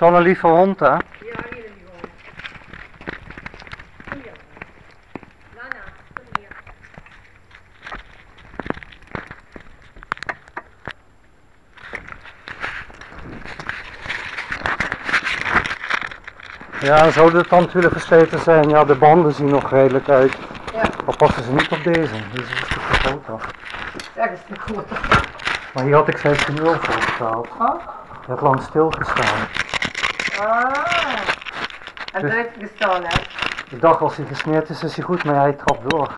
is wel een lieve hond, hè? Ja, gewoon. Kom hier. Lana, kom hier. Ja, zou dit dan natuurlijk versleten zijn? Ja, de banden zien nog redelijk uit. Ja, Maar passen ze niet op deze. Deze is te groot af. dat is de grote. Maar hier had ik 15 euro voor betaald. Oh? Je had lang stilgestaan. Ah. En Dus- heeft hè? Ik dacht als hij gesmeerd is, is hij goed, maar hij trapt door.